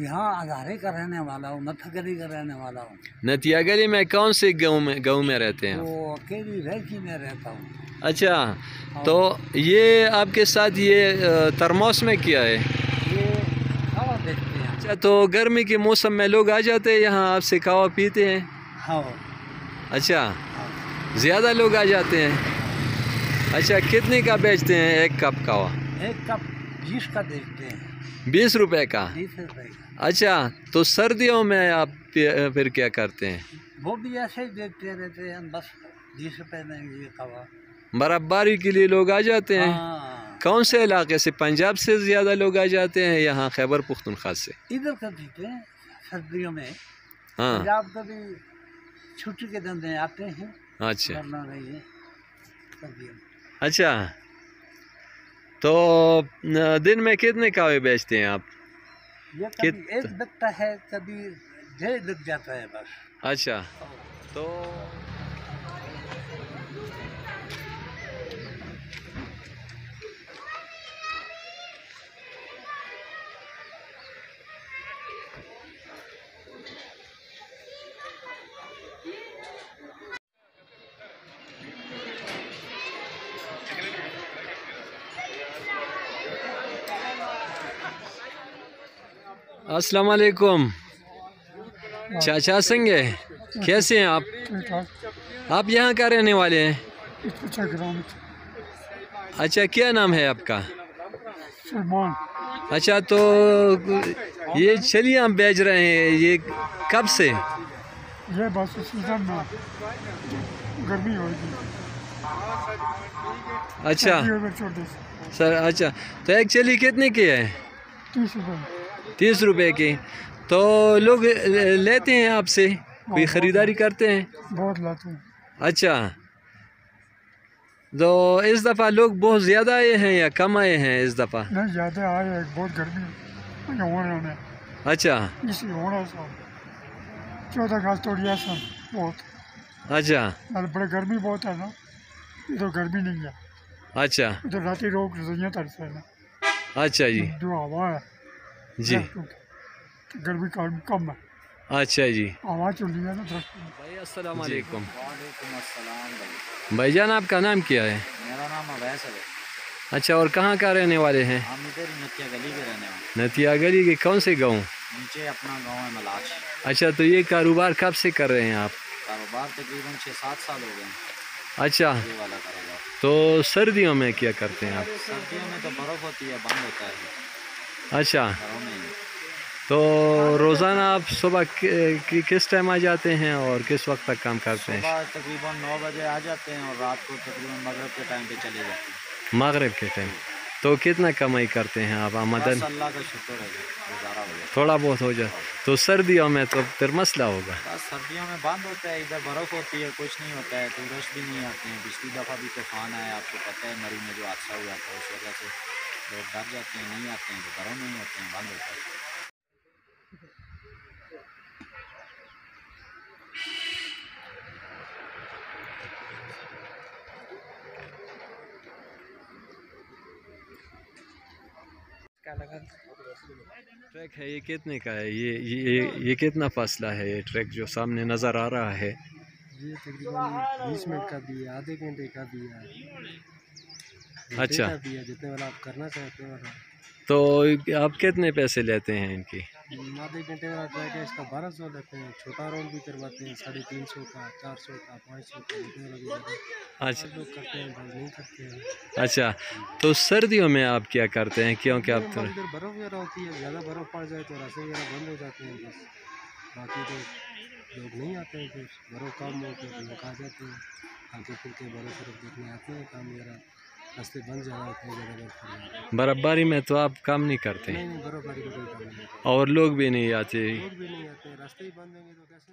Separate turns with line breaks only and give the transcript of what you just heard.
यहाँ अगारे का रहने वाला हूँ नथगरी का रहने वाला हूँ।
नतियागली में कौन से गाँव में गाँव में रहते हैं?
तो अकेली रैकी में रहता हूँ।
अच्छा तो ये आपके साथ ये तरमोस में क्या है?
ये हवा देखते हैं।
अच्छा तो गर्मी के मौसम में लोग आ जाते हैं यहाँ आपसे कावा पीते हैं?
हाँ।
अच्छा
हाँ।
ज़्यादा लोग आ जाते हैं? अच्छा कितने का बेचते हैं एक कप कावा
एक कप बीस का देखते हैं।
बीस रुपए का?
बीस रुपए का।
अच्छा तो सर्दियों में आप फिर क्या करते हैं?
वो भी ऐसे ही देखते रहते हैं बस बीस रुपए में ये कवा
बर्फबारी के लिए लोग आ जाते हैं?
हाँ।
कौन से इलाके से? पंजाब से ज़्यादा लोग आ जाते हैं यहाँ खैबर पुख्तनख्वा से?
इधर कर देते हैं सर्दियों में।
हाँ।
पंजाब कभी छुट्टी के धंधे आते हैं।
अच्छा।
है
अच्छा तो दिन में कितने कावे बेचते हैं आप?
ये कभी एक है कभी डेढ़ लग जाता है बस।
अच्छा। तो अस्सलाम वालेकुम चाचा है कैसे हैं आप? आप यहाँ का रहने वाले हैं? अच्छा क्या नाम है आपका? अच्छा तो ये चलिए हम बेच रहे हैं ये कब से?
ये बस सीज़न में गर्मी होगी
अच्छा। सर अच्छा तो एक चली कितने की है?
तीस रुपये
तीस रुपए की। तो लोग लेते हैं आपसे कोई ख़रीदारी करते हैं?
बहुत लाते हैं।
अच्छा। तो इस दफ़ा लोग बहुत ज़्यादा आए हैं या कम आए हैं इस दफ़ा?
नहीं ज़्यादा आए हैं, बहुत गर्मी।
अच्छा।
चौदह अगस्त तो लिया सब बहुत।
अच्छा।
बड़े गर्मी बहुत है ना। इधर गर्मी नहीं है।
अच्छा।
इधर राती रोग रजाइयाँ है ना।
अच्छा जी।
जो हवा है।
जी।
तो गर्मी कम कम है।
अच्छा जी।
आवाज़ चल रही है ना
भाई अस्सलाम वालेकुम
वालेकुम अस्सलाम भाई।
भाईजान आपका नाम क्या है?
मेरा नाम अवैस है
अच्छा और कहाँ का रहने वाले हैं?
हम इधर नतिया गली के रहने वाले
नतिया गली के कौन से गाँव?
नीचे अपना गाँव है मलाज
अच्छा तो ये कारोबार कब से कर रहे हैं आप?
कारोबार तकरीबन छः सात साल हो गए
अच्छा।
ये वाला कारोबार।
तो सर्दियों में क्या करते हैं आप?
सर्दियों में तो बर्फ़ होती है बंद होता है।
अच्छा। तो रोज़ाना आप सुबह कि, किस टाइम आ जाते हैं और किस वक्त तक काम करते हैं?
तकरीबन नौ बजे आ जाते हैं और रात को तकरीबन मगरब के टाइम पे चले जाते हैं।
मगरब के टाइम तो कितना कमाई करते हैं आप आमदन?
अल्लाह का शुक्र है
थोड़ा बहुत हो जाए। तो सर्दियों में तो फिर मसला होगा।
सर्दियों में बंद होता है इधर बर्फ़ होती है कुछ नहीं होता है टूरिस्ट भी नहीं आते हैं। पिछली दफ़ा भी तूफ़ान आया आपको पता है मरी में जो हादसा हुआ था उस वजह से लोग डर जाते हैं नहीं आते हैं तो घरों में ही होते हैं। बंद होता है।
ट्रैक है ये कितने का है? ये ये ये कितना फासला है ये ट्रैक जो सामने नज़र आ रहा है?
ये तकरीबन बीस मिनट का भी है आधे घंटे का भी है।
अच्छा।
भी है जितने वाला आप करना चाहते हो
तो आप कितने पैसे लेते हैं इनकी?
आधे घंटे वाला ट्रैक है इसका बारह सौ लेते हैं छोटा राउंड भी करवाते हैं साढ़े तीन सौ का चार सौ का पाँच सौ का जितने वाला भी
अच्छा।
लोग करते हैं भाई नहीं करते हैं।
अच्छा तो सर्दियों में आप क्या करते हैं? क्योंकि आप तो
इधर बर्फ़ वगैरह होती है ज़्यादा बर्फ़ पड़ जाए तो रास्ते वगैरह बंद हो जाते हैं बस। बाकी तो लोग नहीं आते हैं फिर बर्फ़ कम हो तो लोग आ जाते हैं। हल्के फुल्के बर्फ़ वर्फ देखने आते हैं काम वगैरह। रास्ते है।
बर्फबारी में तो आप काम नहीं करते।
नहीं नहीं
और लोग भी नहीं आते।
लोग भी नहीं आते रास्ते ही बंद होंगे तो कैसे